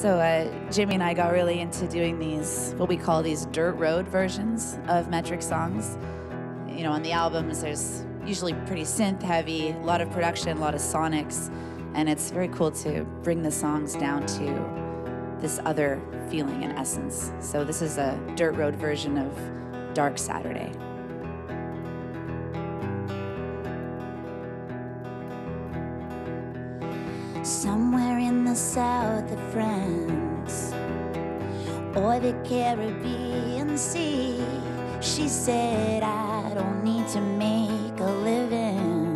So uh, Jimmy and I got really into doing these, what we call these dirt road versions of Metric songs. You know, on the albums, there's usually pretty synth heavy, a lot of production, a lot of sonics, and it's very cool to bring the songs down to this other feeling and essence. So this is a dirt road version of Dark Saturday. somewhere the south of France or the Caribbean Sea. She said, I don't need to make a living.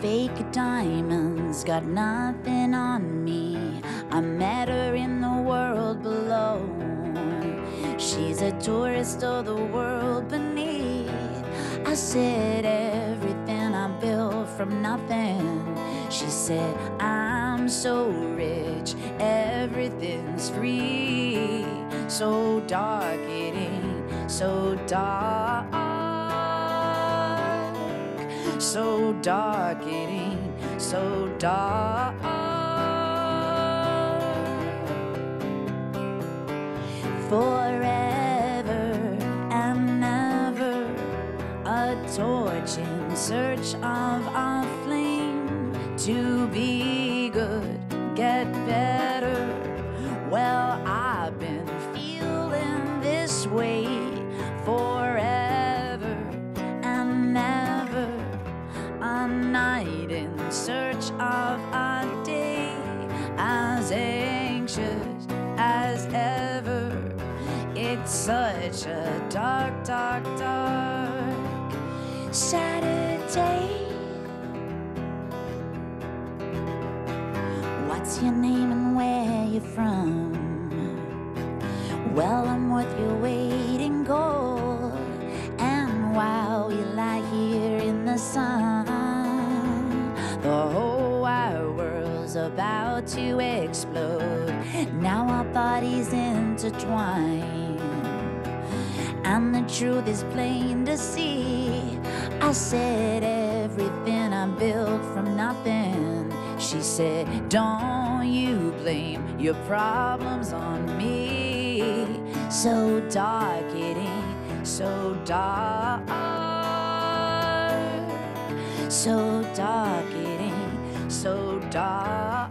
Fake diamonds got nothing on me. I met her in the world below. She's a tourist of the world beneath. I said, everything I built from nothing. She said, So rich, everything's free. So dark it ain't, so dark. So dark it ain't, so dark. Forever and never, a torch in search of flame to be good, get better. Well, I've been feeling this way forever and never. A night in search of a day as anxious as ever. It's such a dark, dark, dark Saturday. What's your name and where you from? Well, I'm worth your weight in gold. And while we lie here in the sun, the whole wide world's about to explode. Now our bodies intertwine. And the truth is plain to see. I said everything I built from nothing. She said, Don't you blame your problems on me. So dark it ain't, so dark. So dark it ain't, so dark.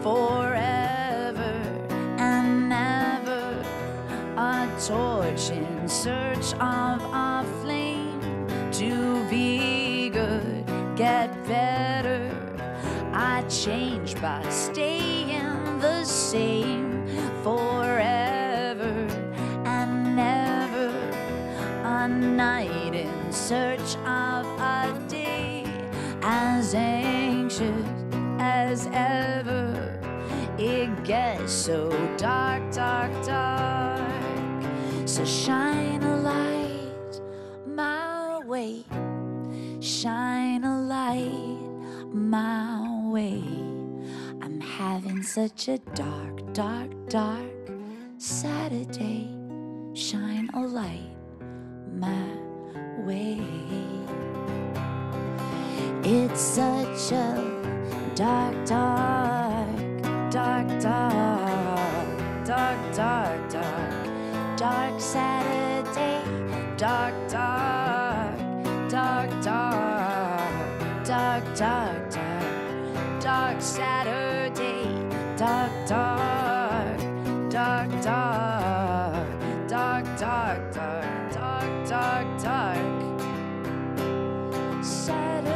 Forever and never, a torch in search of a get better. I change by staying the same forever and never. A night in search of a day as anxious as ever. It gets so dark, dark, dark. So shine a light my way. Shine a light my way. I'm having such a dark, dark, dark Saturday. Shine a light my way. It's such a dark, dark, dark, dark, dark, dark, dark, dark Saturday, dark, dark, dark, dark, dark, dark, dark, dark, dark, dark Saturday.